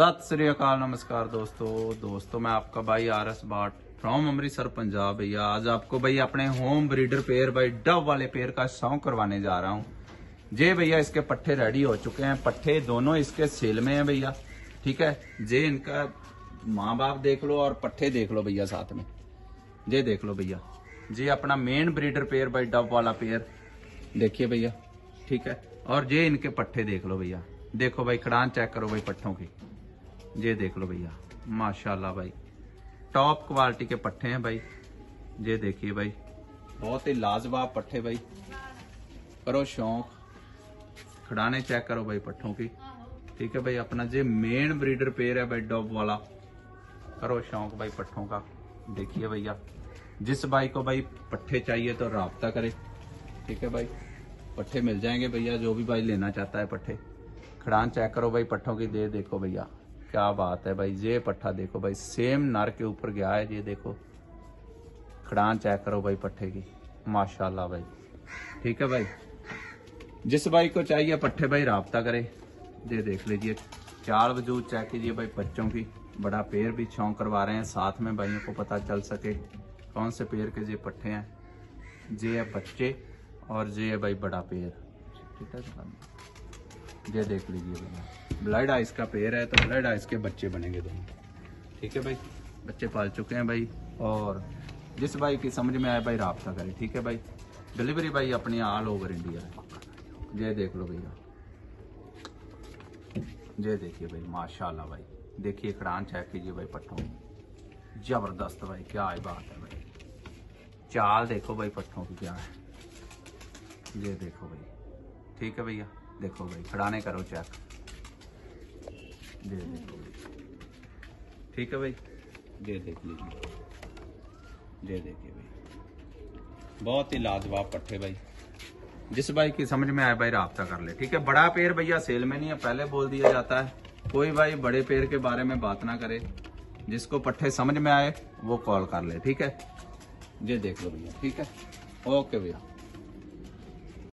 सत श्री अकाल। नमस्कार दोस्तों। दोस्तों, मैं आपका भाई आर एस बाट फ्रॉम अमृतसर, पंजाब भैया। आज आपको भाई अपने होम ब्रीडर पेयर भाई डब वाले पेयर का सॉन्ग करवाने जा रहा हूँ। जे भैया इसके पट्टे रेडी हो चुके हैं। पट्टे दोनों इसके सेल में हैं भैया। ठीक है? जे इनका माँ बाप देख लो और पट्टे देख लो भैया साथ में। जे देख लो भैया। जे अपना मेन ब्रीडर पेयर भाई डब वाला पेयर देखिए भैया। ठीक है? और जे इनके पट्टे देख लो भैया। देखो भाई, खड़ान चेक करो भाई पट्टों की। ये देख लो भैया, माशाल्लाह भाई। टॉप क्वालिटी के पट्टे हैं भाई। ये देखिए भाई, बहुत ही लाजवाब पट्टे भाई। करो शौक। खड़ाने चेक करो भाई पट्टों की। ठीक है भाई, अपना जे मेन ब्रीडर पेयर है भाई डॉब वाला। करो शौक भाई पट्टों का। देखिए भैया, जिस भाई को भाई पट्टे चाहिए तो रबता करे। ठीक है भाई पट्टे मिल जाएँगे भैया, जो भी भाई लेना चाहता है पट्टे खड़ान चेक करो भाई पट्टों की, दे देखो भैया। क्या बात है भाई, ये पट्ठा देखो भाई सेम नर के ऊपर गया है, ये देखो। खड़ान चेक करो भाई पट्टे की। माशाल्लाह भाई। ठीक है भाई। जिस भाई को चाहिए पट्टे भाई रबता करे ये देख लीजिए। चार वजूद चेक कीजिए भाई बच्चों की। बड़ा पेड़ भी छौं करवा रहे हैं, साथ में भाइयों को पता चल सके कौन से पेड़ के ये पट्टे हैं। ये है बच्चे और ये है भाई बड़ा पेड़ ठीक है? ये देख लीजिए भैया। ब्लड आइस का पेड़ है तो ब्लड आइस के बच्चे बनेंगे दोनों। ठीक है भाई? बच्चे पाल चुके हैं भाई, और जिस भाई की समझ में आए भाई रबता करें। ठीक है भाई? डिलीवरी भाई अपनी ऑल ओवर इंडिया है। ये देख लो भैया। ये देखिए भाई, माशाल्लाह भाई। देखिए कड़ान चेक कीजिए भाई पट्टों। ज़बरदस्त भाई, क्या है बात है भाई। चाल देखो भाई पट्टों की क्या है। ये देखो भाई। ठीक है भैया? देखो भाई खड़ाने करो चेक देखो भाई ठीक है भाई? ये देख लीजिए ये देखिए भाई। बहुत ही लाजवाब पट्टे भाई। जिस भाई की समझ में आए भाई, रबता कर ले। ठीक है? बड़ा पेड़ भैया, सेल में नहीं है, पहले बोल दिया जाता है। कोई भाई बड़े पेड़ के बारे में बात ना करे। जिसको पट्टे समझ में आए, वो कॉल कर ले। ठीक है? ये देख लो भैया। ठीक है? ओके भैया।